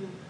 mm.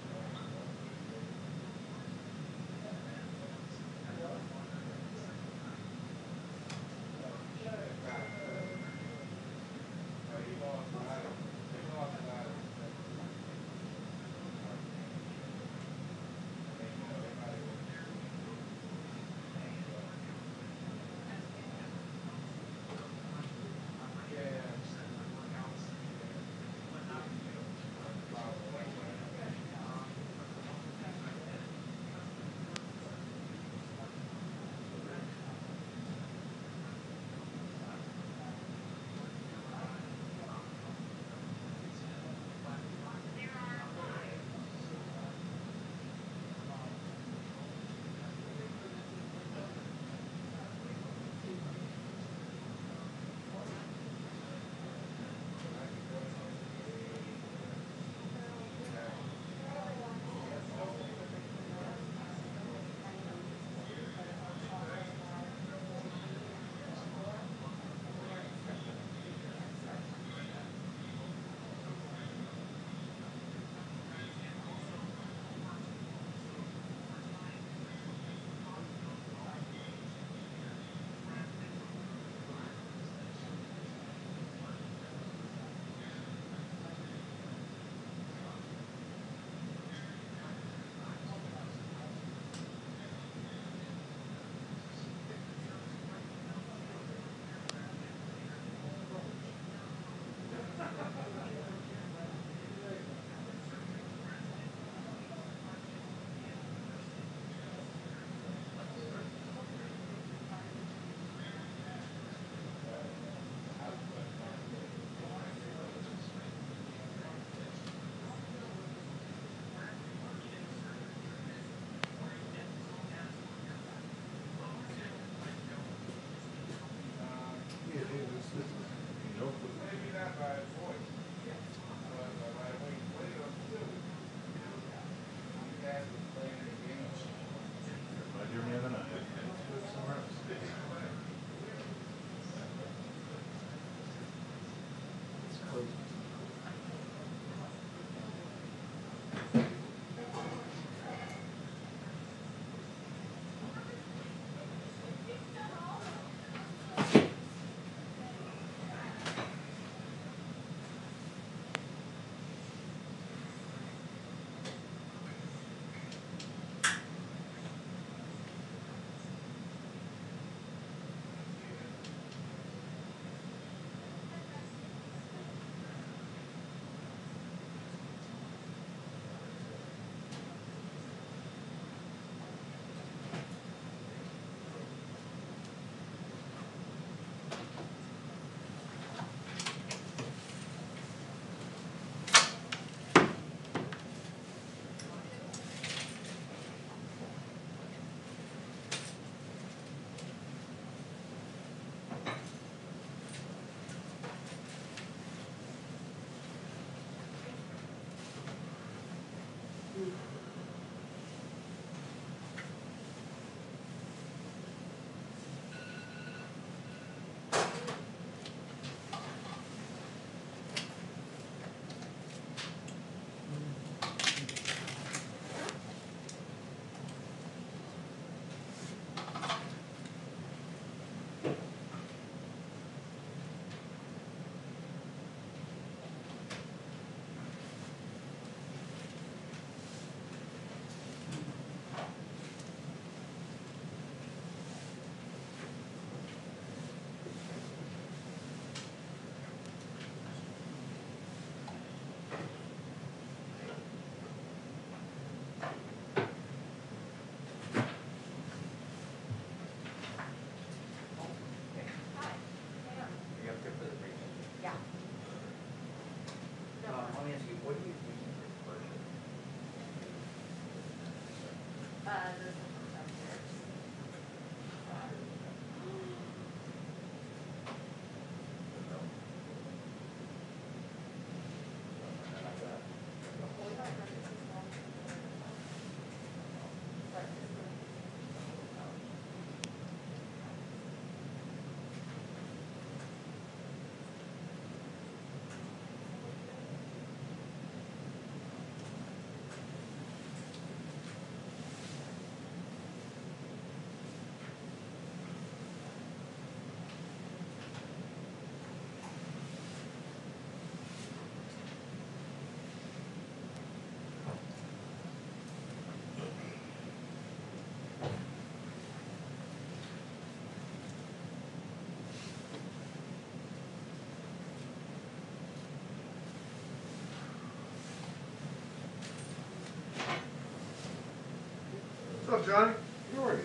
Up, Johnny? How are you?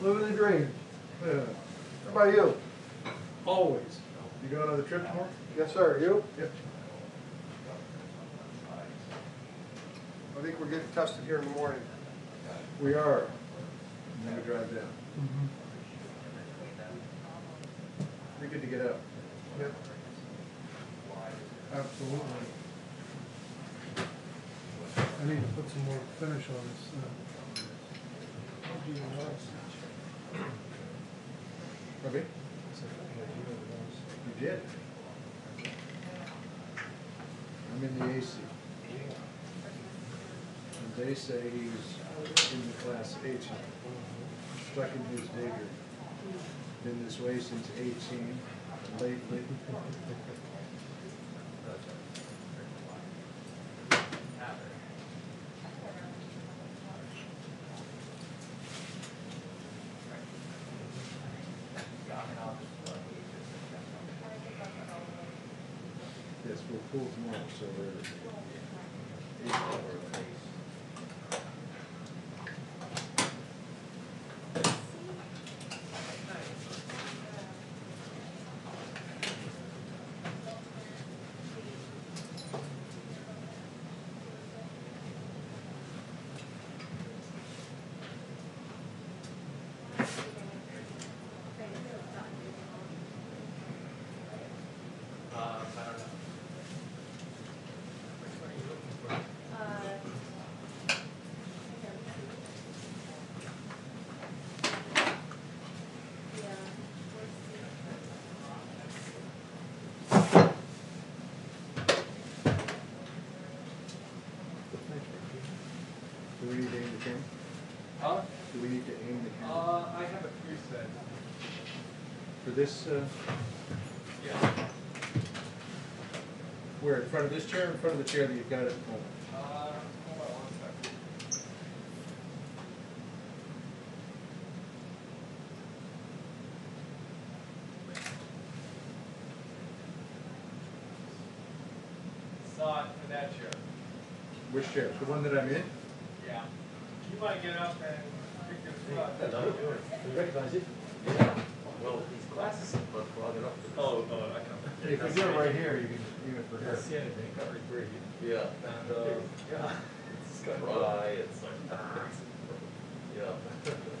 Living the dream. Yeah. How about you? Always. You going on the trip tomorrow? Yes, sir. You? Yep. I think we're getting tested here in the morning. We are. And then we drive down. Mm-hmm. Pretty good to get out. Yep. Absolutely. I need to put some more finish on this. uh, Okay. You did? I'm in the AC. And they say he's in the class H, stuck in his digger. Been this way since eighteen, lately. Yes, we're full tomorrow, so we're. Uh, I don't know. Which one are you looking for? Do we need to aim the camera? Huh? Do we need to aim the camera? Uh, I have a preset. For this, uh, Yeah. where, in front of this chair, or in front of the chair that you've got at home? Uh, hold on one second. Saw it for that chair. Which chair? The one that I'm in? Yeah. You might get up and pick your spot. Do you recognize it? Yeah. Well, these glasses are clogging up. Oh, oh, I can. If we do it right here, you can aim it for here. see anything, can't breathe. Yeah. And, uh, yeah. It's dry, it's like, yeah.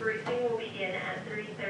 briefing will begin at 3.30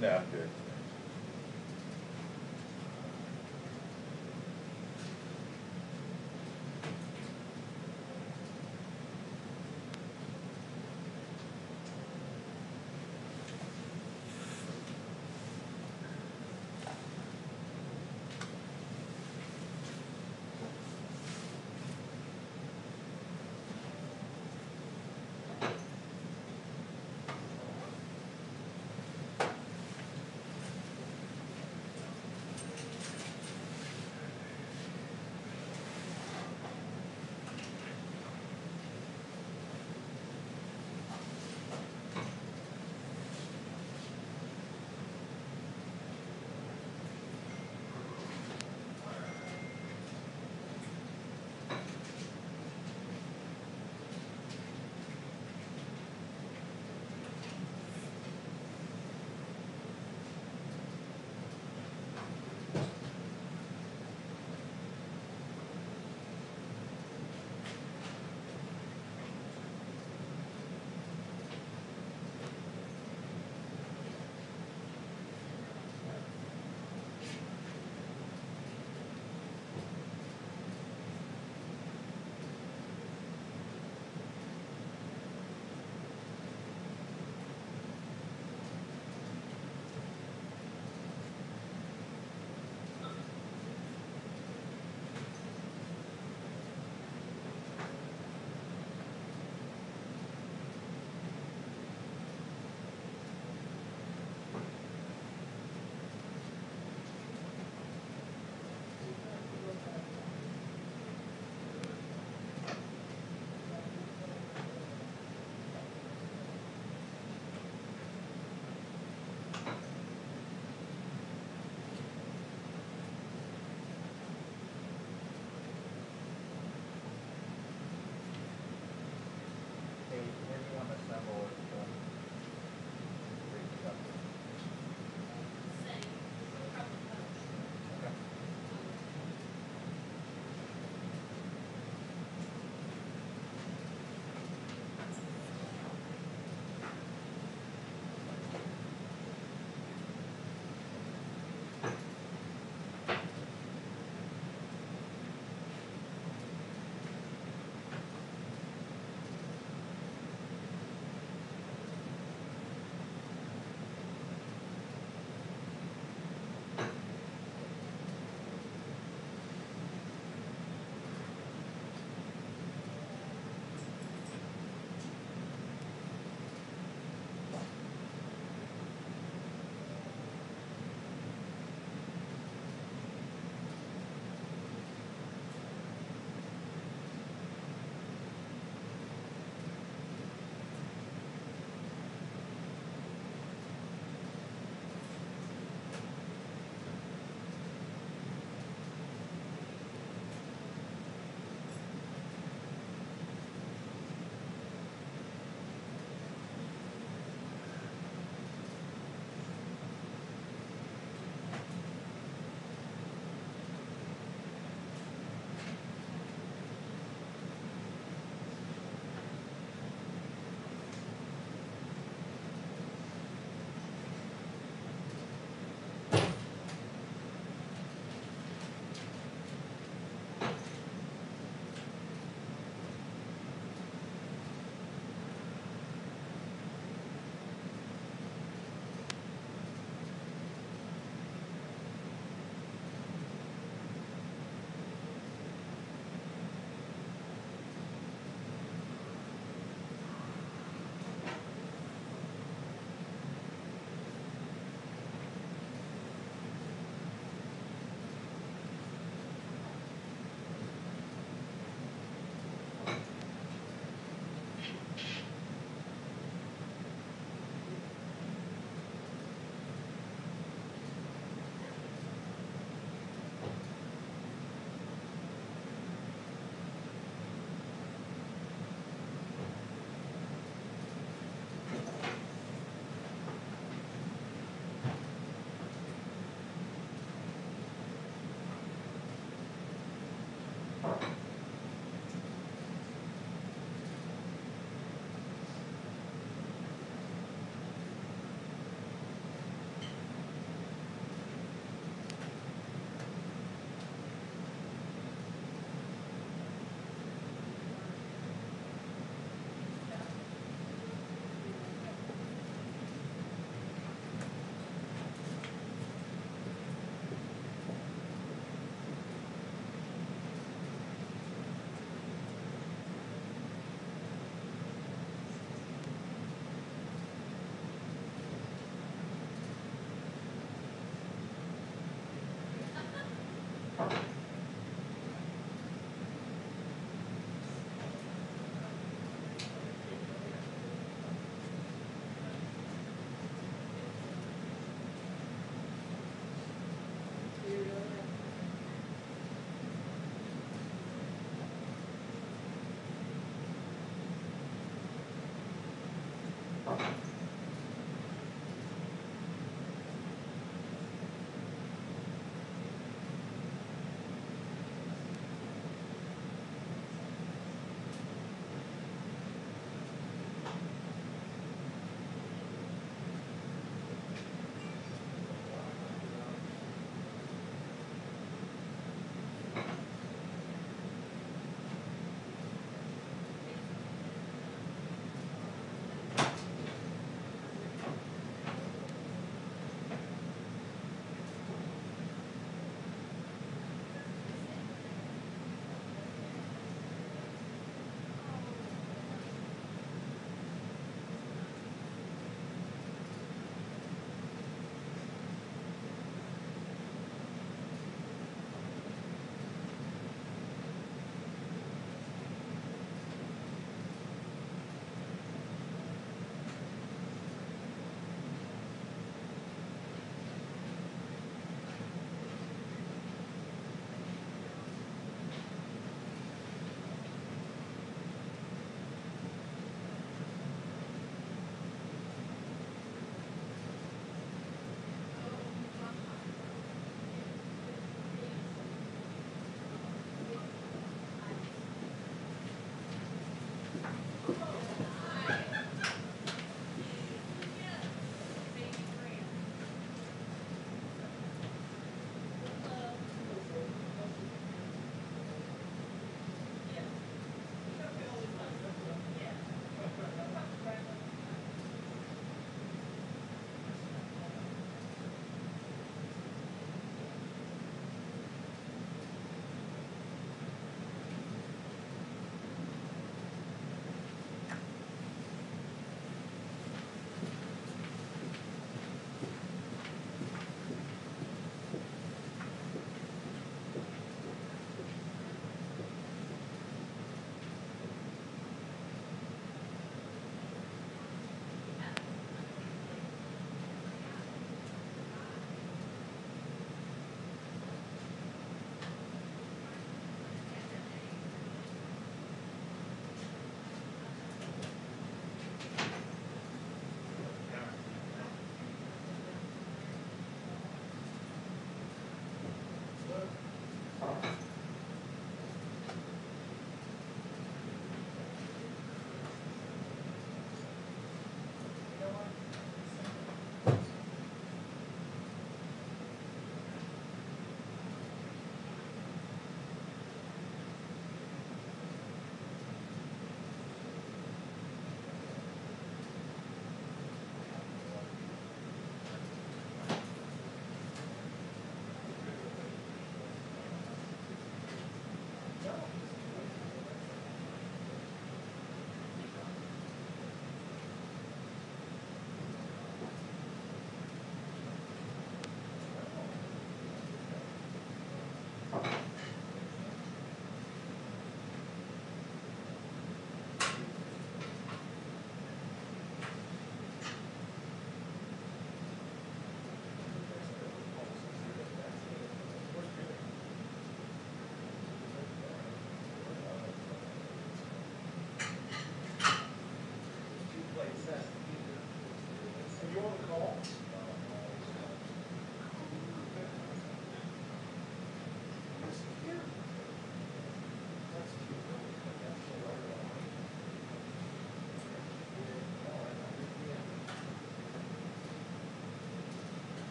No, I'm good.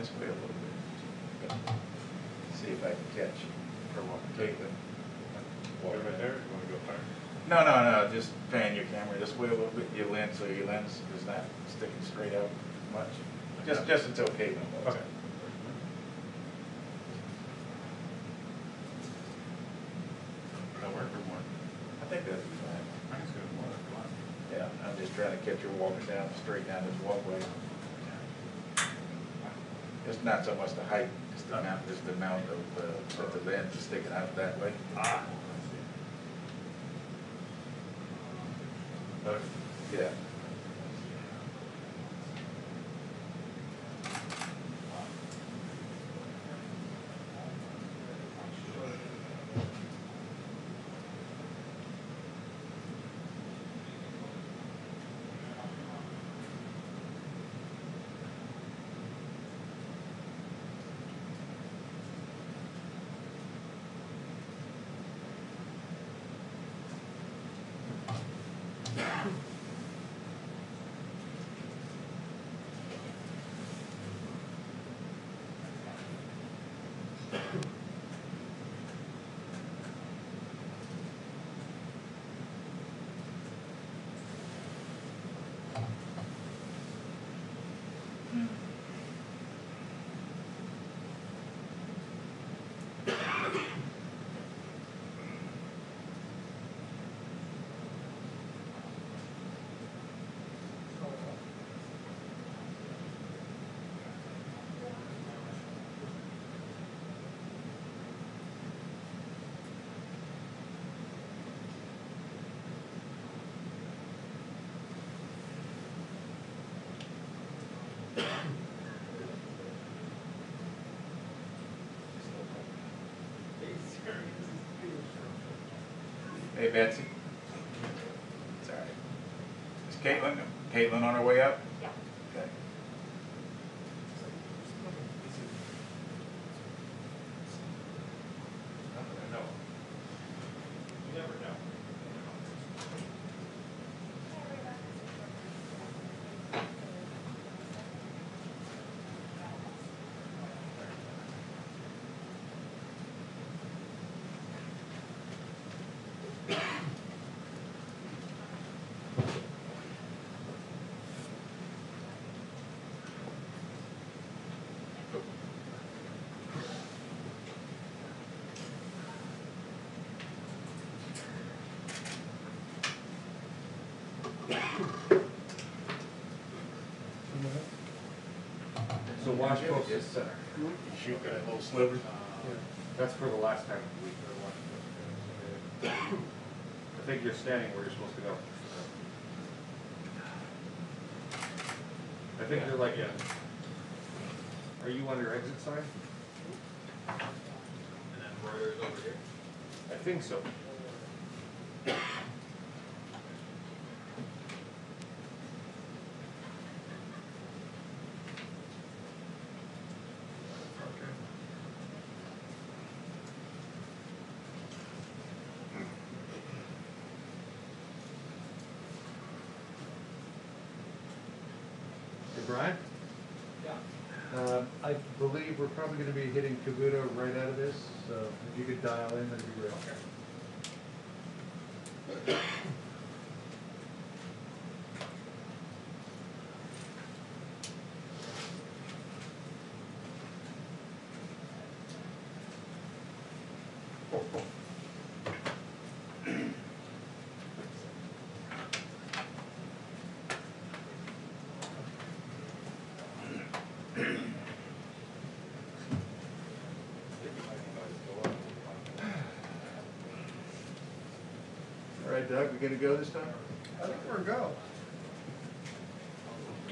This way a little bit. See if I can catch Caitlin. Walk right there, or you wanna go higher? No, no, no, just pan your camera this way a little bit, your lens, so your lens is not sticking straight out much. Just, just until Caitlin. Okay. That'll more. I think that'd fine. I think it's good, more than. Yeah, I'm just trying to catch her walking down, straight down this walkway. It's not so much the height, it's the amount, it's the amount of, uh, that the lens is sticking out that way. Ah. Better? Yeah. Hey Betsy? Sorry. Is Caitlin, Caitlin on her way up? Yeah. Okay. No. You never know. So watch folks, Yes, sir. You shoot that little sliver? that's for the last time of the week. I think you're standing where you're supposed to go. I think you're like, yeah. are you on your exit sign? And then Reuters over here. I think so. Hey, Brian? Yeah. Um, I believe we're probably gonna be hitting Cavuto right out of this, so if you could dial in, that'd be great. All right, Doug, we gonna go this time? I think we're a go.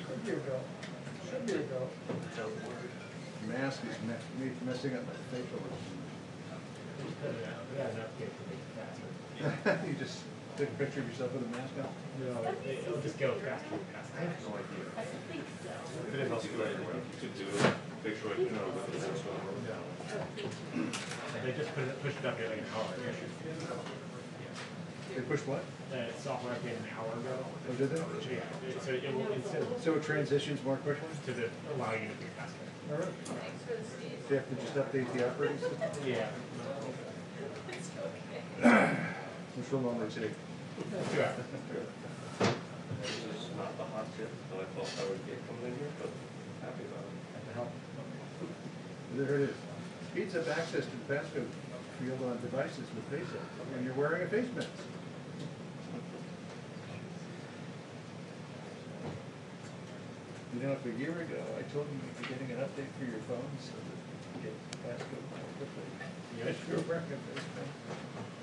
Could be a go. Should be a go. Mask is me- me- messing up my facial You just take a picture of yourself with a mask on? No, it- it'll just go faster and faster. I have no idea. I think so. If it helps you anyway. You could do a picture, you know, with the next one. They just put it, pushed it up here like an hour. They pushed what? The software update an hour ago. Oh, did they? Yeah, it- so it will, instead of, So it transitions more quickly? to the, allow you to be faster. All right. Thanks for the sneeze. Do you have to just update the operating system? Yeah. It's okay. Which will normally take? Two hours. This is not the hot tip that I thought I would get coming in here, but happy about it. At help. There it is. Speeds up access to the passcode field on devices with face app, and you're wearing a face mask. You know, if a year ago, I told you you'd be getting an update for your phone so that you can get passcode more quickly. Yes, wearing a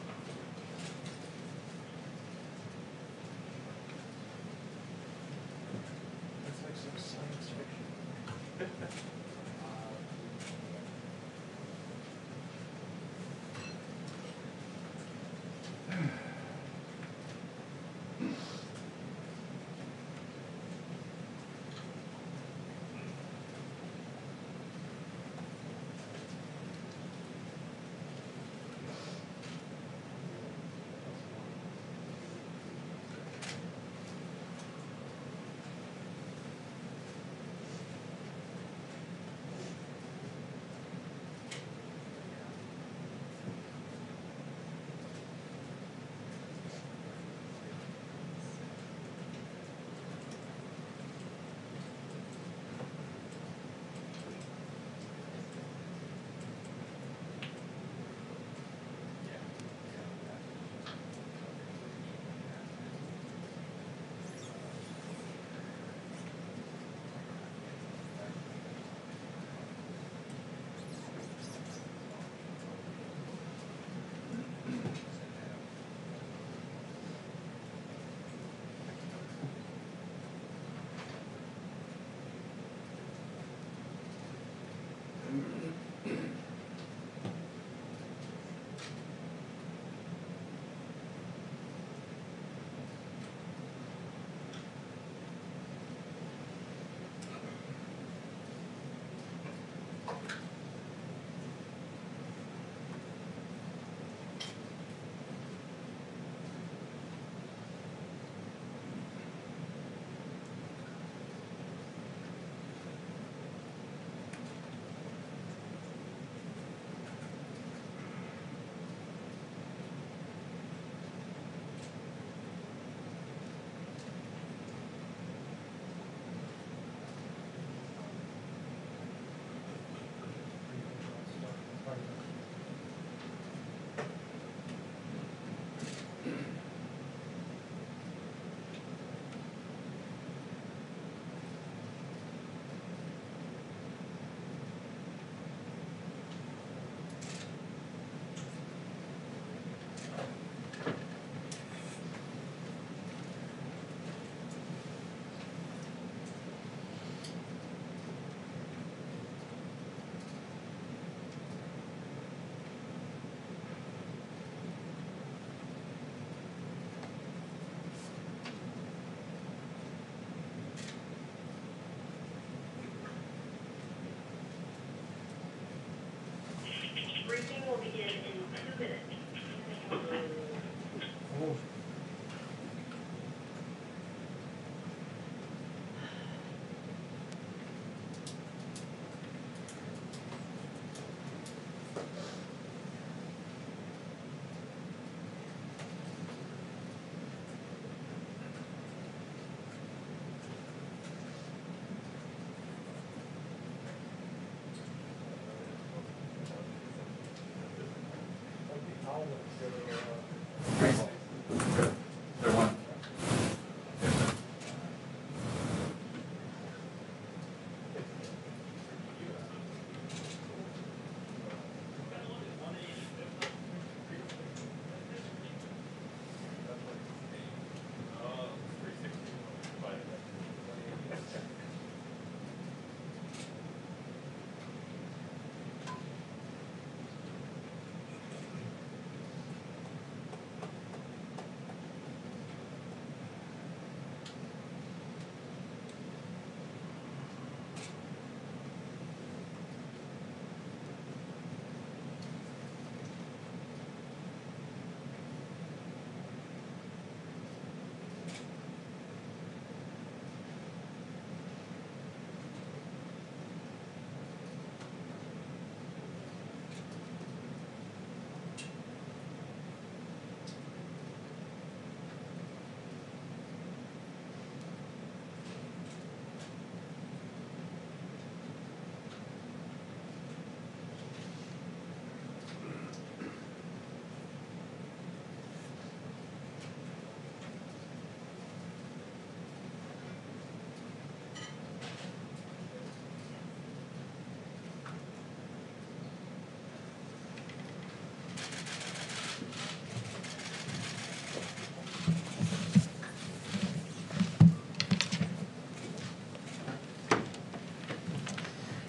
minutes.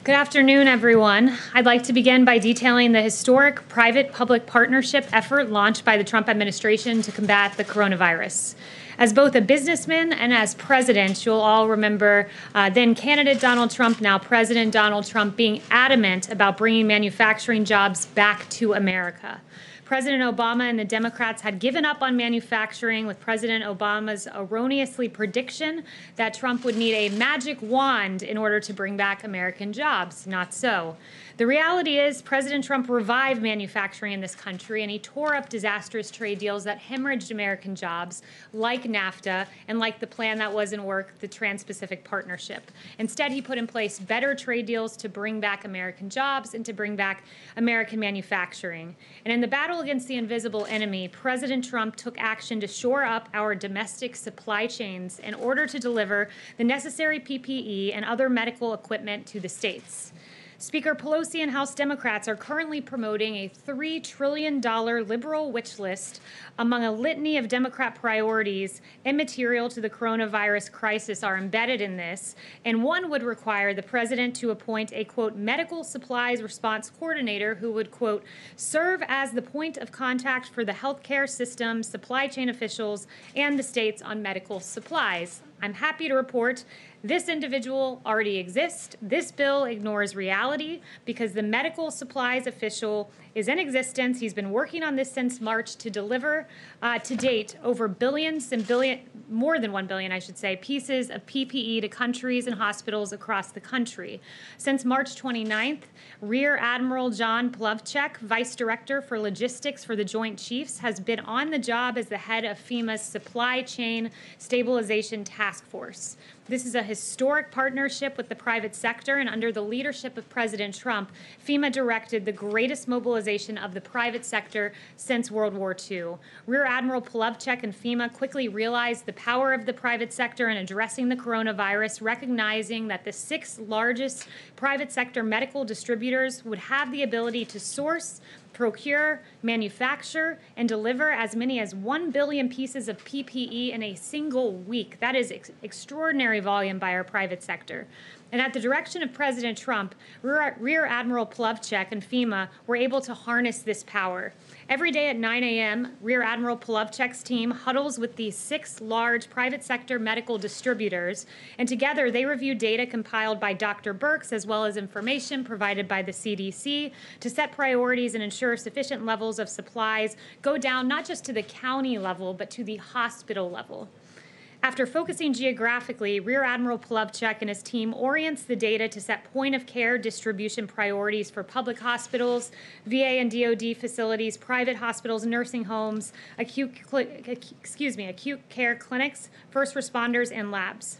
Good afternoon, everyone. I'd like to begin by detailing the historic private-public partnership effort launched by the Trump administration to combat the coronavirus. As both a businessman and as president, you'll all remember uh, then candidate Donald Trump, now President Donald Trump, being adamant about bringing manufacturing jobs back to America. President Obama and the Democrats had given up on manufacturing with President Obama's erroneously prediction that Trump would need a magic wand in order to bring back American jobs. Not so. The reality is, President Trump revived manufacturing in this country and he tore up disastrous trade deals that hemorrhaged American jobs, like NAFTA and like the plan that was in work, the Trans Pacific Partnership. Instead, he put in place better trade deals to bring back American jobs and to bring back American manufacturing. And in the battle against the invisible enemy, President Trump took action to shore up our domestic supply chains in order to deliver the necessary PPE and other medical equipment to the states. Speaker Pelosi and House Democrats are currently promoting a $3 trillion liberal wish list among a litany of Democrat priorities immaterial to the coronavirus crisis are embedded in this, and one would require the president to appoint a, quote, medical supplies response coordinator who would, quote, serve as the point of contact for the healthcare system, supply chain officials, and the states on medical supplies. I'm happy to report this individual already exists. This bill ignores reality because the medical supplies official is in existence. He's been working on this since March to deliver uh, to date over billions and billion, more than 1 billion, I should say, pieces of PPE to countries and hospitals across the country. Since March 29th, Rear Admiral John Polowczyk, Vice Director for Logistics for the Joint Chiefs, has been on the job as the head of FEMA's Supply Chain Stabilization Task Force. This is a historic partnership with the private sector, and under the leadership of President Trump, FEMA directed the greatest mobilization of the private sector since World War II. Rear Admiral Polowczyk and FEMA quickly realized the power of the private sector in addressing the coronavirus, recognizing that the six largest private sector medical distributors would have the ability to source, procure, manufacture, and deliver as many as 1 billion pieces of PPE in a single week. That is ex- extraordinary volume by our private sector. And at the direction of President Trump, Rear, Admiral Polowczyk and FEMA were able to harness this power. Every day at 9 a.m., Rear Admiral Polowczyk's team huddles with the six large private sector medical distributors, and together they review data compiled by Dr. Birx as well as information provided by the CDC to set priorities and ensure sufficient levels of supplies go down not just to the county level, but to the hospital level. After focusing geographically, Rear Admiral Polowczyk and his team orients the data to set point of care distribution priorities for public hospitals, VA and DoD facilities, private hospitals, nursing homes, acute, excuse me, acute care clinics, first responders, and labs.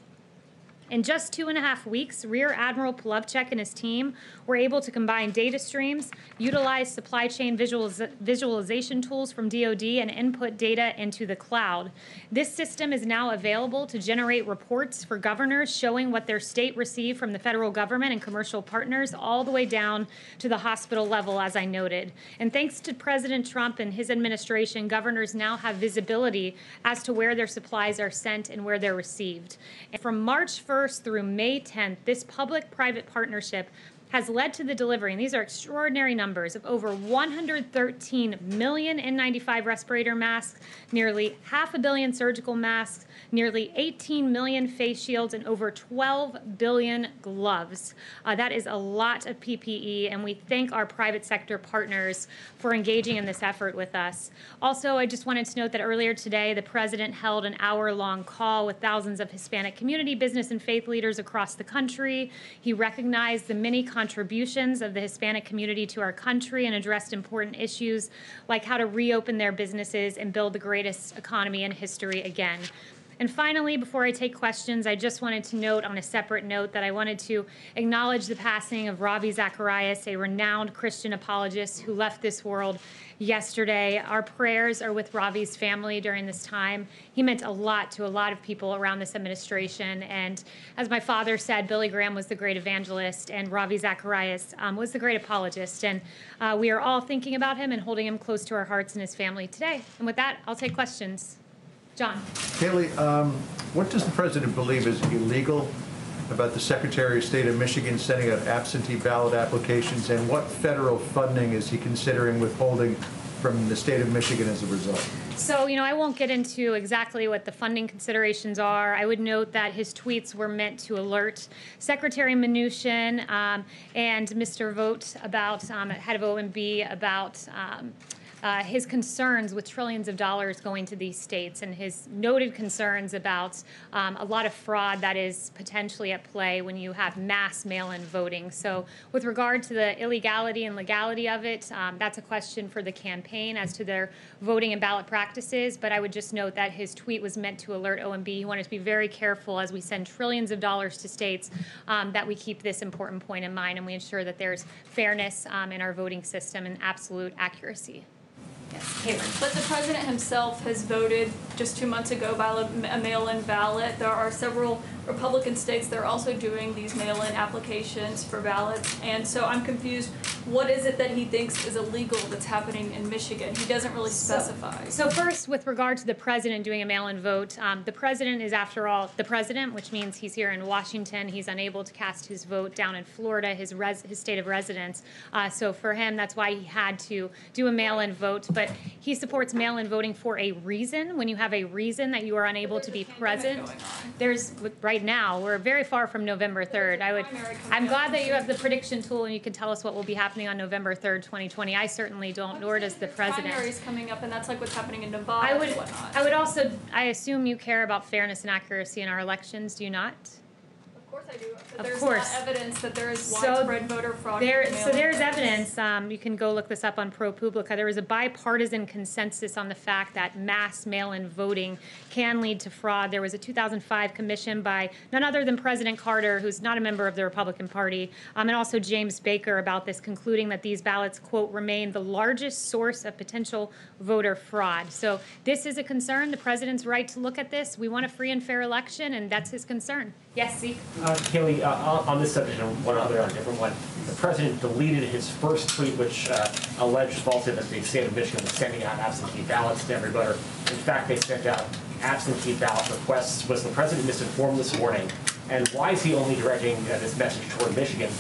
In just two and a half weeks, Rear Admiral Polowczyk and his team were able to combine data streams, utilize supply chain visualiz- visualization tools from DoD, and input data into the cloud. This system is now available to generate reports for governors showing what their state received from the federal government and commercial partners, all the way down to the hospital level, as I noted. And thanks to President Trump and his administration, governors now have visibility as to where their supplies are sent and where they're received. And from March 1st, 1st through May 10th, this public private partnership has led to the delivery, and these are extraordinary numbers, of over 113 million N95 respirator masks, nearly half a billion surgical masks, nearly 18 million face shields, and over 12 billion gloves. Uh, that is a lot of PPE, and we thank our private sector partners for engaging in this effort with us. Also, I just wanted to note that earlier today, the president held an hour long call with thousands of Hispanic community, business, and faith leaders across the country. He recognized the many contributions of the Hispanic community to our country and addressed important issues like how to reopen their businesses and build the greatest economy in history again. And finally, before I take questions, I just wanted to note on a separate note that I wanted to acknowledge the passing of Ravi Zacharias, a renowned Christian apologist who left this world yesterday. Our prayers are with Ravi's family during this time. He meant a lot to a lot of people around this administration. And as my father said, Billy Graham was the great evangelist, and Ravi Zacharias um, was the great apologist. And uh, we are all thinking about him and holding him close to our hearts and his family today. And with that, I'll take questions. John. Haley, um, what does the president believe is illegal about the Secretary of State of Michigan sending out absentee ballot applications, and what federal funding is he considering withholding from the state of Michigan as a result? So, you know, I won't get into exactly what the funding considerations are. I would note that his tweets were meant to alert Secretary Mnuchin um, and Mr. Vought about, um, head of OMB, about um, uh, his concerns with trillions of dollars going to these states and his noted concerns about um, a lot of fraud that is potentially at play when you have mass mail-in voting. So with regard to the illegality and legality of it, um, that's a question for the campaign as to their voting and ballot practices. But I would just note that his tweet was meant to alert OMB. He wanted to be very careful as we send trillions of dollars to states um, that we keep this important point in mind and we ensure that there's fairness um, in our voting system and absolute accuracy. Yes. But the president himself has voted just two months ago by a mail-in ballot. There are several Republican states that are also doing these mail-in applications for ballots. And so I'm confused, what is it that he thinks is illegal that's happening in Michigan? He doesn't really specify. So first, with regard to the president doing a mail-in vote, um, the president is, after all, the president, which means he's here in Washington. He's unable to cast his vote down in Florida, his res- his state of residence. Uh, so for him, that's why he had to do a mail-in vote. But he supports mail-in voting for a reason. When you have a reason that you are unable to be present, there's right now we're very far from November 3rd. I would. I'm glad that you have the prediction tool and you can tell us what will be happening on November 3rd, 2020. I certainly don't, nor does the president. Primaries coming up, and that's like what's happening in Nevada I would, and whatnot. I would also, I assume you care about fairness and accuracy in our elections, do you not? Of course I do. But Of there's course. not evidence that there is So widespread voter fraud. There, so there's votes. evidence, um, you can go look this up on ProPublica, there was a bipartisan consensus on the fact that mass mail-in voting can lead to fraud. There was a two thousand five commission by none other than President Carter, who's not a member of the Republican Party, um, and also James Baker about this, concluding that these ballots, quote, remain the largest source of potential voter fraud. So this is a concern, the president's right to look at this, we want a free and fair election, and that's his concern. Yes, Zeke? Uh, Kayleigh, uh, on this subject and one other on a different one, the president deleted his first tweet, which uh, alleged falsely that the state of Michigan was sending out absentee ballots to every voter. In fact, they sent out absentee ballot requests. Was the president misinformed this morning? And why is he only directing uh, this message toward Michigan,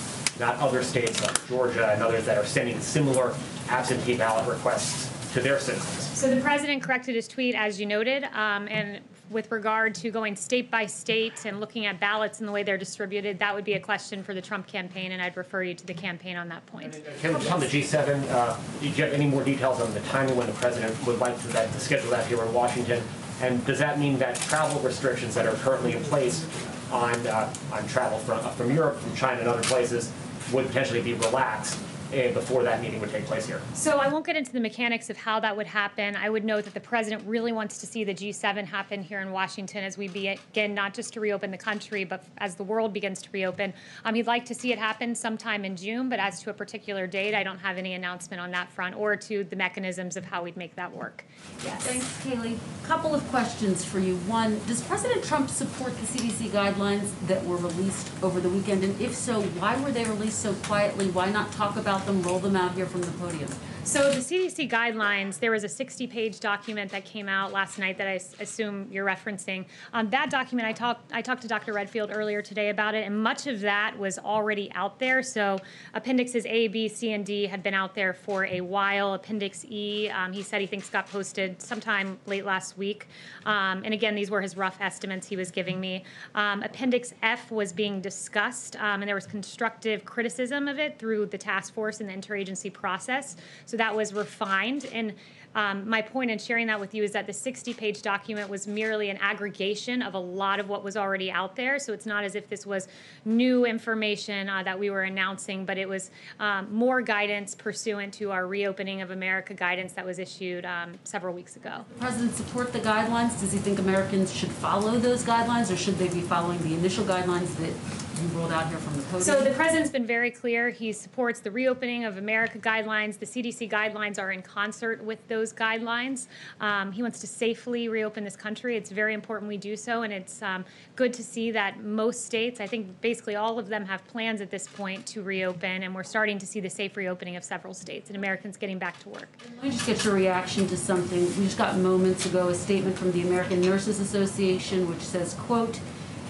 not other states like Georgia and others that are sending similar absentee ballot requests to their citizens? So the president corrected his tweet, as you noted, um, and with regard to going state by state and looking at ballots and the way they're distributed, that would be a question for the Trump campaign, and I'd refer you to the campaign on that point. Kayleigh, just on the G7, uh, do you have any more details on the timing when the president would like to, that, to schedule that here in Washington? And does that mean that travel restrictions that are currently in place on, uh, on travel from, from Europe, from China and other places would potentially be relaxed before that meeting would take place here? So I won't get into the mechanics of how that would happen. I would note that the president really wants to see the G7 happen here in Washington as we begin not just to reopen the country, but as the world begins to reopen. Um, he'd like to see it happen sometime in June, but as to a particular date, I don't have any announcement on that front or to the mechanisms of how we'd make that work. Yes. Thanks, Kayleigh. Couple of questions for you. One, does President Trump support the CDC guidelines that were released over the weekend? And if so, why were they released so quietly? Why not talk about them, roll them out here from the podium? So the CDC guidelines, there was a 60-page document that came out last night that I assume you're referencing. Um, that document, I talked, I talked to Dr. Redfield earlier today about it, and much of that was already out there. So appendixes A, B, C, and D had been out there for a while. Appendix E, um, he said he thinks got posted sometime late last week. Um, and again, these were his rough estimates he was giving me. Um, Appendix F was being discussed, um, and there was constructive criticism of it through the task force and the interagency process. So that was refined. And um, my point in sharing that with you is that the 60 page document was merely an aggregation of a lot of what was already out there. So it's not as if this was new information uh, that we were announcing, but it was um, more guidance pursuant to our reopening of America guidance that was issued um, several weeks ago. The President support the guidelines? Does he think Americans should follow those guidelines, or should they be following the initial guidelines that you rolled out here from the podium? So the president's been very clear. He supports the reopening of America guidelines. The CDC guidelines are in concert with those guidelines. Um, he wants to safely reopen this country. It's very important we do so, and it's um, good to see that most states, I think basically all of them, have plans at this point to reopen, and we're starting to see the safe reopening of several states and Americans getting back to work. Let me just get your reaction to something. We just got moments ago a statement from the American Nurses Association which says, quote,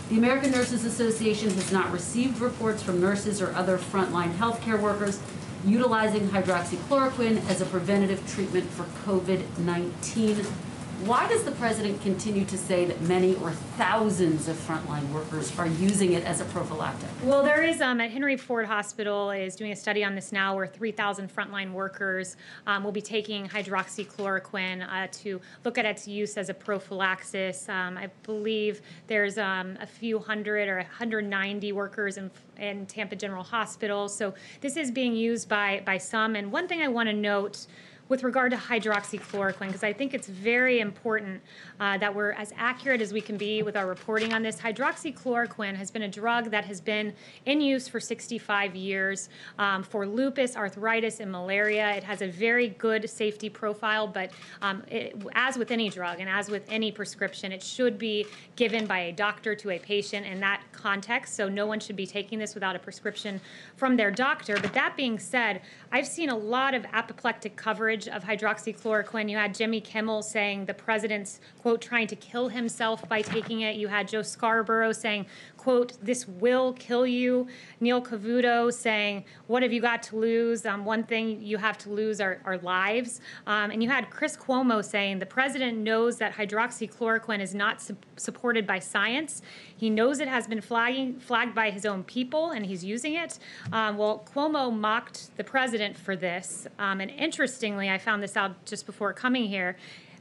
The American Nurses Association has not received reports from nurses or other frontline healthcare workers utilizing hydroxychloroquine as a preventative treatment for COVID-19. Why does the president continue to say that many or thousands of frontline workers are using it as a prophylactic? Well, there is, um, at Henry Ford Hospital is doing a study on this now where 3,000 frontline workers um, will be taking hydroxychloroquine uh, to look at its use as a prophylaxis. Um, I believe there's um, a few hundred or 190 workers in, in Tampa General Hospital. So this is being used by, by some. And one thing I want to note with regard to hydroxychloroquine, because I think it's very important uh, that we're as accurate as we can be with our reporting on this. Hydroxychloroquine has been a drug that has been in use for 65 years um, for lupus, arthritis, and malaria. It has a very good safety profile, but um, it, as with any drug and as with any prescription, it should be given by a doctor to a patient in that context. So no one should be taking this without a prescription from their doctor. But that being said, I've seen a lot of apoplectic coverage of hydroxychloroquine. You had Jimmy Kimmel saying the president's, quote, trying to kill himself by taking it. You had Joe Scarborough saying, quote, this will kill you. Neil Cavuto saying, what have you got to lose? Um, one thing you have to lose are, are lives. Um, and you had Chris Cuomo saying the president knows that hydroxychloroquine is not su- supported by science. He knows it has been flagging, flagged by his own people and he's using it. Um, well, Cuomo mocked the president for this. Um, and interestingly, I found this out just before coming here.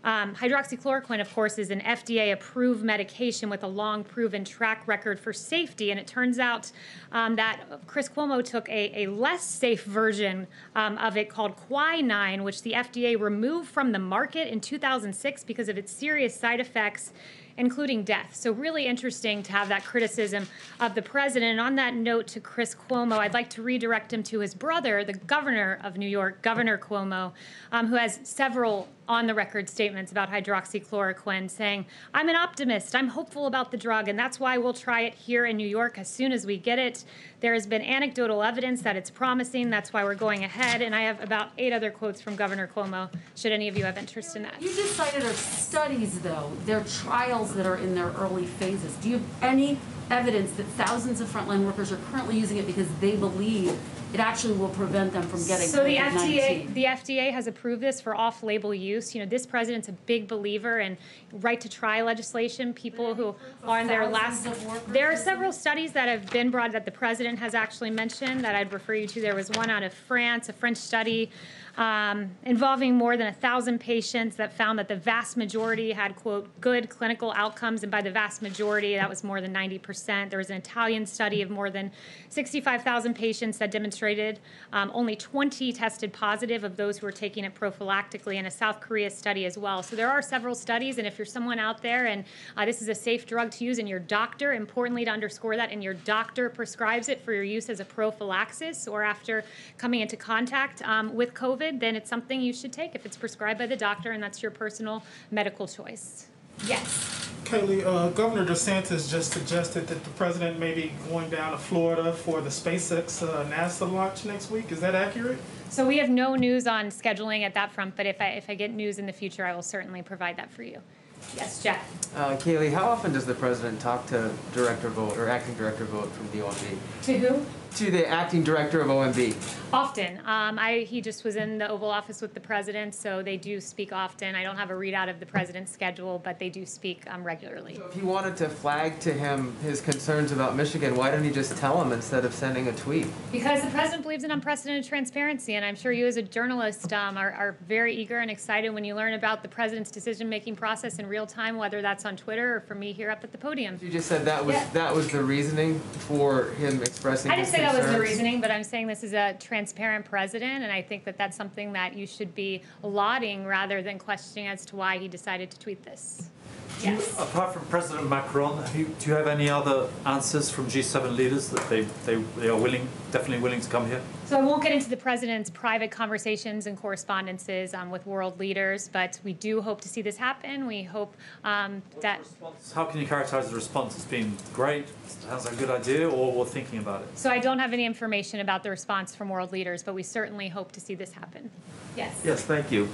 Um, hydroxychloroquine, of course, is an FDA approved medication with a long proven track record for safety. And it turns out um, that Chris Cuomo took a, a less safe version um, of it called Quinine, which the FDA removed from the market in 2006 because of its serious side effects including death. So, really interesting to have that criticism of the president. And on that note to Chris Cuomo, I'd like to redirect him to his brother, the governor of New York, Governor Cuomo, um, who has several on the record statements about hydroxychloroquine saying, I'm an optimist, I'm hopeful about the drug, and that's why we'll try it here in New York as soon as we get it. There has been anecdotal evidence that it's promising, that's why we're going ahead. And I have about eight other quotes from Governor Cuomo, should any of you have interest in that. You just cited are studies, though. They're trials that are in their early phases. Do you have any evidence that thousands of frontline workers are currently using it because they believe it actually will prevent them from getting So the COVID-19? FDA, the FDA has approved this for off-label use. You know, this president's a big believer in right to try legislation. People who are in their last, of there are several studies that have been brought that the president has actually mentioned that I'd refer you to. There was one out of France, a French study um, involving more than a thousand patients that found that the vast majority had quote good clinical outcomes, and by the vast majority, that was more than 90 percent. There was an Italian study of more than 65,000 patients that demonstrated um, only 20 tested positive of those who were taking it prophylactically, and a South Korea study as well. So there are several studies, and if you're someone out there and uh, this is a safe drug to use, and your doctor, importantly to underscore that, and your doctor prescribes it for your use as a prophylaxis or after coming into contact um, with COVID, then it's something you should take if it's prescribed by the doctor, and that's your personal medical choice. Yes. Kayleigh, uh, Governor DeSantis just suggested that the president may be going down to Florida for the SpaceX uh, NASA launch next week. Is that accurate? So we have no news on scheduling at that front, but if I, if I get news in the future, I will certainly provide that for you. Yes, Jeff. Uh, Kayleigh, how often does the president talk to Director Vought or Acting Director Vought from the OMB? To who? To the Acting Director of OMB. Often. Um, I, he just was in the Oval Office with the president, so they do speak often. I don't have a readout of the president's schedule, but they do speak um, regularly. If he wanted to flag to him his concerns about Michigan, why didn't he just tell him instead of sending a tweet? Because the president believes in unprecedented transparency, and I'm sure you as a journalist um, are, are very eager and excited when you learn about the president's decision-making process in real time, whether that's on Twitter or from me here up at the podium. You just said that was Yeah. that was the reasoning for him expressing. I his didn't say that was the reasoning, but I'm saying this is a transparent president, and I think that that's something that you should be lauding rather than questioning as to why he decided to tweet this. Yes. apart from President Macron, do you have any other answers from G7 leaders that they, they, they are willing, definitely willing to come here? So I won't get into the president's private conversations and correspondences um, with world leaders, but we do hope to see this happen. We hope um, that. How can you characterize the response It's been great, sounds like a good idea, or, or thinking about it? So I don't have any information about the response from world leaders, but we certainly hope to see this happen. Yes. Yes, thank you.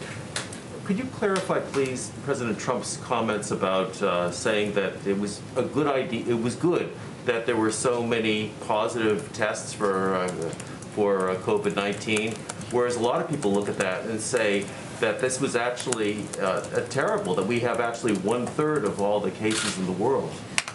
Could you clarify, please, President Trump's comments about uh, saying that it was a good idea, it was good that there were so many positive tests for, uh, for uh, COVID-19, whereas a lot of people look at that and say that this was actually uh, terrible, that we have actually one-third of all the cases in the world.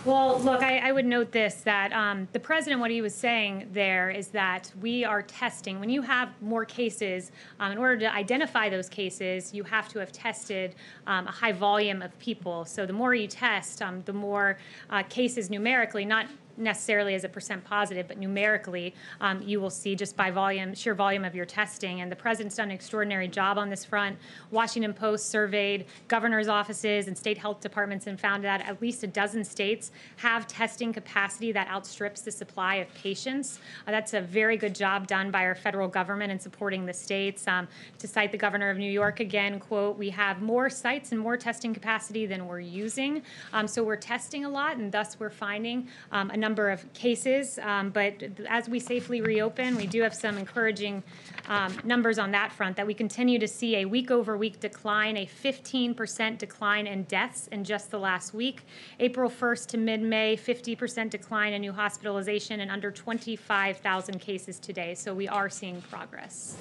Well, look, I, I would note this, that um, the president, what he was saying there is that we are testing. When you have more cases, um, in order to identify those cases, you have to have tested um, a high volume of people. So the more you test, um, the more uh, cases numerically, not necessarily as a percent positive, but numerically, um, you will see just by volume, sheer volume of your testing. And the president's done an extraordinary job on this front. Washington Post surveyed governor's offices and state health departments and found that at least a dozen states have testing capacity that outstrips the supply of patients. Uh, that's a very good job done by our federal government in supporting the states. Um, to cite the governor of New York again, quote, we have more sites and more testing capacity than we're using. Um, so we're testing a lot, and thus we're finding um, a number of cases. Um, but as we safely reopen, we do have some encouraging um, numbers on that front that we continue to see a week over week decline, a 15% decline in deaths in just the last week. April 1st to mid May, 50% decline in new hospitalization and under 25,000 cases today. So we are seeing progress.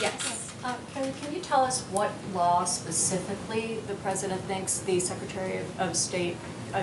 Yes. Kelly, can you tell us what law specifically the president thinks the Secretary of- State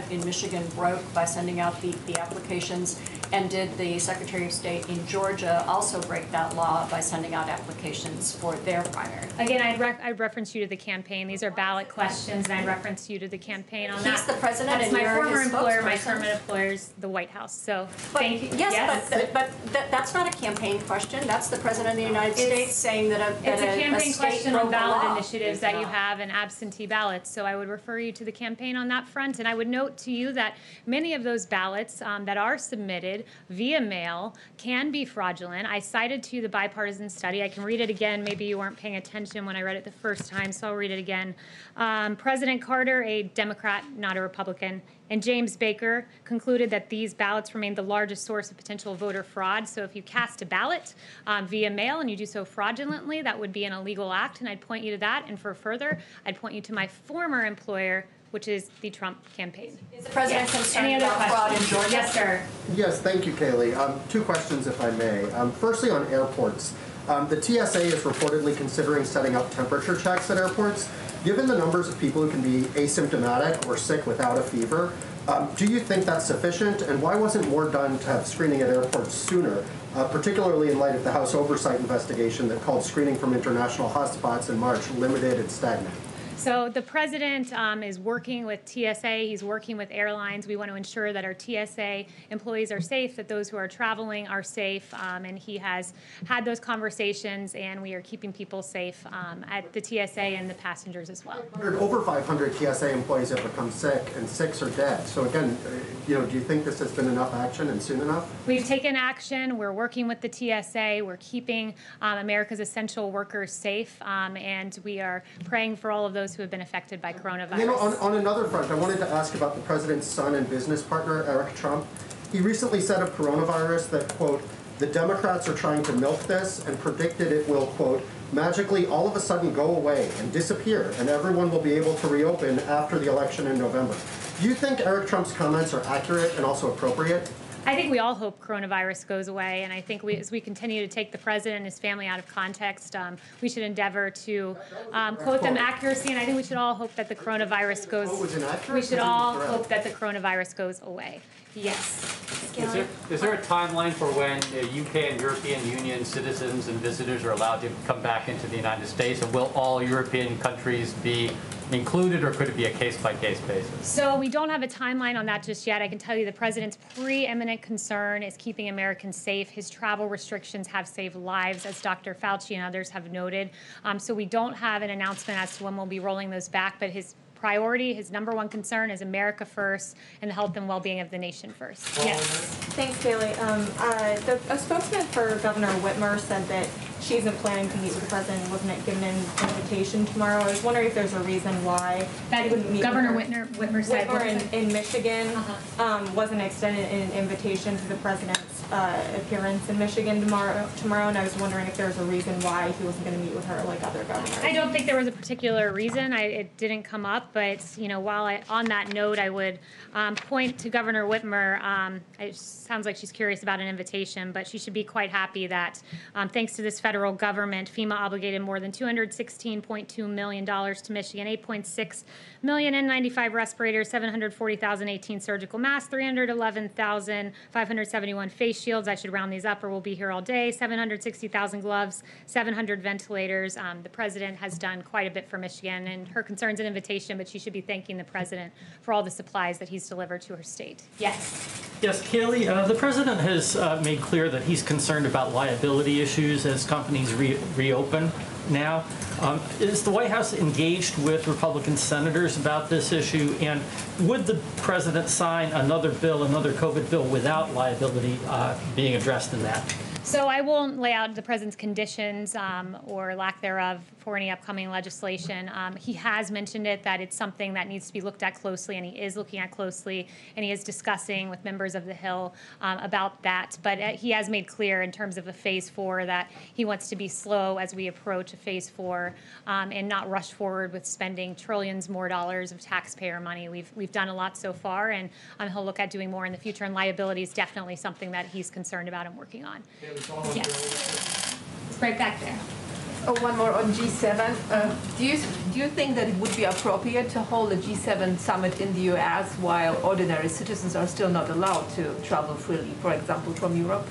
in Michigan broke by sending out the, the applications? And did the Secretary of State in Georgia also break that law by sending out applications for their primary? Again, I'd, rec- I'd reference you to the campaign. These are ballot questions, and I'd reference you to the campaign on that. He's the president That's and my former employer. My current employer is the White House. So But- thank you. Yes, but, but that, that's not a campaign question. That's the president of the United It's- States saying that a, that It's a a- a campaign state question on ballot law. initiatives that you have and absentee ballots. So I would refer you to the campaign on that front. And I would note to you that many of those ballots um, that are submitted via mail can be fraudulent. I cited to you the bipartisan study. I can read it again. Maybe you weren't paying attention when I read it the first time, so I'll read it again. Um, President Carter, a Democrat, not a Republican, and James Baker concluded that these ballots remain the largest source of potential voter fraud. So if you cast a ballot um, via mail and you do so fraudulently, that would be an illegal act. And I'd point you to that. And for further, I'd point you to my former employer, which is the Trump campaign. Is the president Yes. concerned Any other about fraud in questions? Georgia? Yes, sir. Yes, thank you, Kayleigh. Um, Two questions, if I may. Um, Firstly, on airports. Um, The TSA is reportedly considering setting up temperature checks at airports. Given the numbers of people who can be asymptomatic or sick without a fever, um, do you think that's sufficient? And why wasn't more done to have screening at airports sooner, uh, particularly in light of the House oversight investigation that called screening from international hotspots in March limited and stagnant? So the president um, is working with TSA. He's working with airlines. We want to ensure that our TSA employees are safe, that those who are traveling are safe, um, and he has had those conversations, and we are keeping people safe um, at the TSA and the passengers as well. Over 500 TSA employees have become sick, and six are dead. So again, uh, you know, do you think this has been enough action and soon enough? We've taken action. We're working with the TSA. We're keeping um, America's essential workers safe, um, and we are praying for all of those who have been affected by And then on, coronavirus. on another front, I wanted to ask about the president's son and business partner, Eric Trump. He recently said of coronavirus that, quote, the Democrats are trying to milk this and predicted it will, quote, magically all of a sudden go away and disappear and everyone will be able to reopen after the election in November. Do you think Eric Trump's comments are accurate and also appropriate? I think we all hope coronavirus goes away, and I think we, as we continue to take the president and his family out of context, um, we should endeavor to um, quote them accuracy, and I think we should all hope that the coronavirus goes. Oh. We should all hope that the coronavirus goes away. Yes. Is there, is there a timeline for when uh, UK and European Union citizens and visitors are allowed to come back into the United States? And will all European countries be included, or could it be a case-by-case basis? So we don't have a timeline on that just yet. I can tell you the president's preeminent concern is keeping Americans safe. His travel restrictions have saved lives, as Dr. Fauci and others have noted. Um, so we don't have an announcement as to when we'll be rolling those back, but his priority, his number one concern is America first and the health and well-being of the nation first. Yes. Thanks, Kayleigh. Um, uh, the, a spokesman for Governor Whitmer said that she isn't planning to meet with the president and wasn't given an invitation tomorrow. I was wondering if there's a reason why That wouldn't meet Governor her. Whitmer, Whitmer said. Whitmer in, in Michigan um, wasn't extended an invitation to the president's uh, appearance in Michigan tomorrow. Tomorrow, and I was wondering if there's a reason why he wasn't going to meet with her like other governors. I don't think there was a particular reason. I, it didn't come up, but you know, while I, on that note, I would um, point to Governor Whitmer. Um, it sounds like she's curious about an invitation, but she should be quite happy that, um, thanks to this federal government, FEMA obligated more than 216.2 million dollars to Michigan, 8.6 million N95 respirators, 740,000 18 surgical masks, 311,571 face shields. I should round these up, or we'll be here all day. 760,000 gloves, 700 ventilators. Um, the president has done quite a bit for Michigan, and her concern's and invitation, but she should be thanking the president for all the supplies that he's delivered to her state. Yes. Yes, Kayleigh, uh, the president has uh, made clear that he's concerned about liability issues as companies re- reopen now. Um, is the White House engaged with Republican senators about this issue? And would the president sign another bill, another COVID bill, without liability uh, being addressed in that? So I won't lay out the president's conditions um, or lack thereof for any upcoming legislation. Um, he has mentioned it that it's something that needs to be looked at closely, and he is looking at closely, and he is discussing with members of the Hill um, about that. But uh, he has made clear in terms of a phase four that he wants to be slow as we approach a phase four um, and not rush forward with spending trillions more dollars of taxpayer money. We've we've done a lot so far, and um, he'll look at doing more in the future. And liability is definitely something that he's concerned about and working on. Yes. It's right back there. Oh, one more on G7. Uh, do you do you think that it would be appropriate to hold a G7 summit in the U.S. while ordinary citizens are still not allowed to travel freely, for example, from Europe?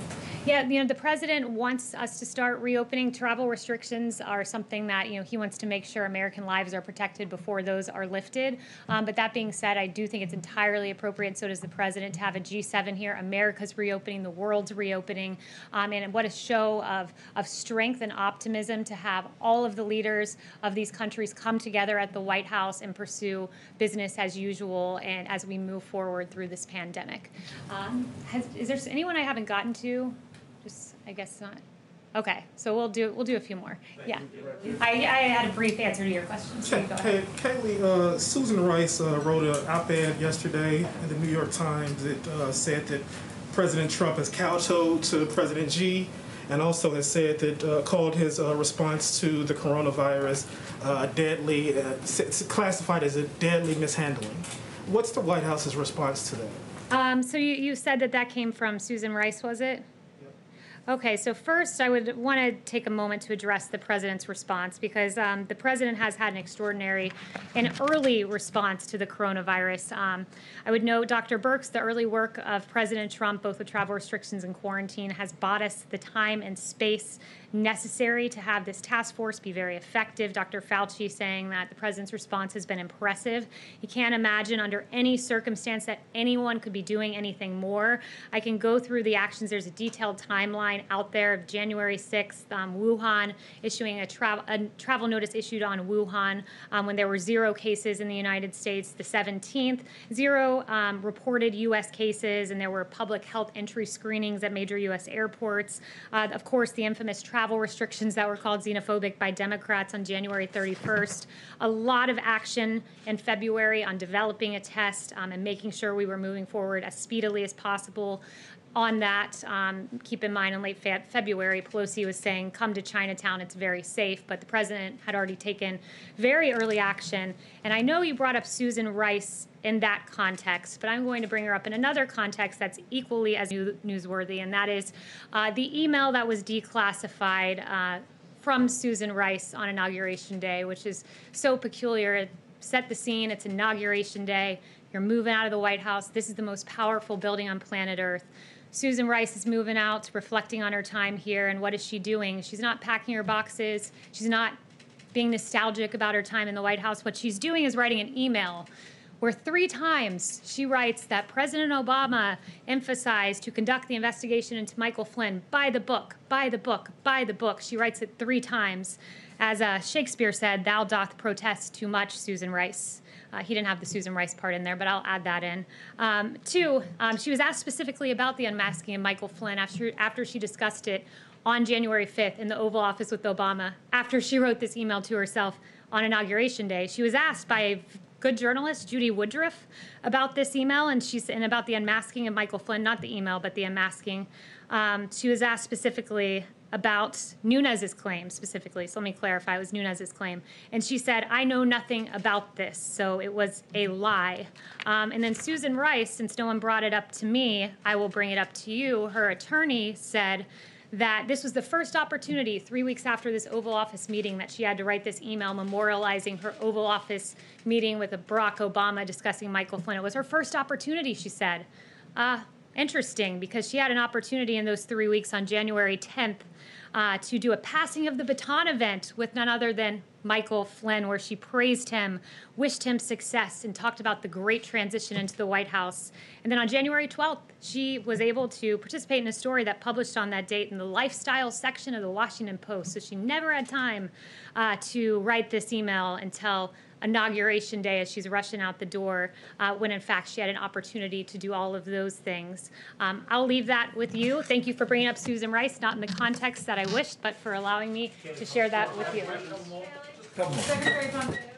Yeah, you know, the president wants us to start reopening. Travel restrictions are something that, you know, he wants to make sure American lives are protected before those are lifted. Um, but that being said, I do think it's entirely appropriate, so does the president, to have a G7 here. America's reopening, the world's reopening. Um, and what a show of, of strength and optimism to have all of the leaders of these countries come together at the White House and pursue business as usual and as we move forward through this pandemic. Um, has, is there anyone I haven't gotten to? Just, I guess not. Okay, so we'll do we'll do a few more. Yeah, I, I had a brief answer to your question. So you go Hey, ahead. Kayleigh, uh, Susan Rice uh, wrote an op-ed yesterday in the New York Times that uh, said that President Trump has kowtowed to President Xi, and also has said that uh, called his uh, response to the coronavirus uh, deadly, uh, s- s- classified as a deadly mishandling. What's the White House's response to that? Um, so you, you said that that came from Susan Rice, was it? Okay, so first I would want to take a moment to address the president's response because um, the president has had an extraordinary and early response to the coronavirus. Um, I would note Dr. Birx, the early work of President Trump, both with travel restrictions and quarantine, has bought us the time and space necessary to have this task force be very effective. Dr. Fauci saying that the president's response has been impressive. He can't imagine under any circumstance that anyone could be doing anything more. I can go through the actions. There's a detailed timeline out there of January 6th, um, Wuhan issuing a, travel a travel notice issued on Wuhan um, when there were zero cases in the United States. The 17th, zero um, reported U.S. cases, and there were public health entry screenings at major U.S. airports. Uh, of course, the infamous travel restrictions that were called xenophobic by Democrats on January 31st. A lot of action in February on developing a test um, and making sure we were moving forward as speedily as possible on that, um, keep in mind in late Fe- February, Pelosi was saying, come to Chinatown, it's very safe. But the president had already taken very early action. And I know you brought up Susan Rice in that context, but I'm going to bring her up in another context that's equally as new- newsworthy, and that is uh, the email that was declassified. Uh, from Susan Rice on Inauguration Day, which is so peculiar. It set the scene. It's Inauguration Day. You're moving out of the White House. This is the most powerful building on planet Earth. Susan Rice is moving out, reflecting on her time here, and what is she doing? She's not packing her boxes. She's not being nostalgic about her time in the White House. What she's doing is writing an email where three times she writes that President Obama emphasized to conduct the investigation into Michael Flynn by the book, by the book, by the book. She writes it three times. As uh, Shakespeare said, Thou doth protest too much, Susan Rice. Uh, he didn't have the Susan Rice part in there, but I'll add that in. Um, two, um, she was asked specifically about the unmasking of Michael Flynn after, after she discussed it on January 5th in the Oval Office with Obama after she wrote this email to herself on Inauguration Day. She was asked by a good journalist, Judy Woodruff, about this email and she's and about the unmasking of Michael Flynn, not the email, but the unmasking. Um, she was asked specifically about Nunes's claim specifically. So let me clarify, it was Nunes's claim. And she said, I know nothing about this, so it was a lie. Um, and then Susan Rice, since no one brought it up to me, I will bring it up to you. Her attorney said that this was the first opportunity three weeks after this Oval Office meeting that she had to write this email memorializing her Oval Office meeting with a Barack Obama discussing Michael Flynn. It was her first opportunity, she said. Uh, interesting because she had an opportunity in those three weeks on January 10th uh, to do a passing of the baton event with none other than Michael Flynn, where she praised him, wished him success, and talked about the great transition into the White House. And then on January 12th, she was able to participate in a story that published on that date in the lifestyle section of the Washington Post. So she never had time uh, to write this email until inauguration day as she's rushing out the door, uh, when in fact she had an opportunity to do all of those things. Um, I'll leave that with you. Thank you for bringing up Susan Rice, not in the context that I wished, but for allowing me to share that with you. Secretary Pompeo.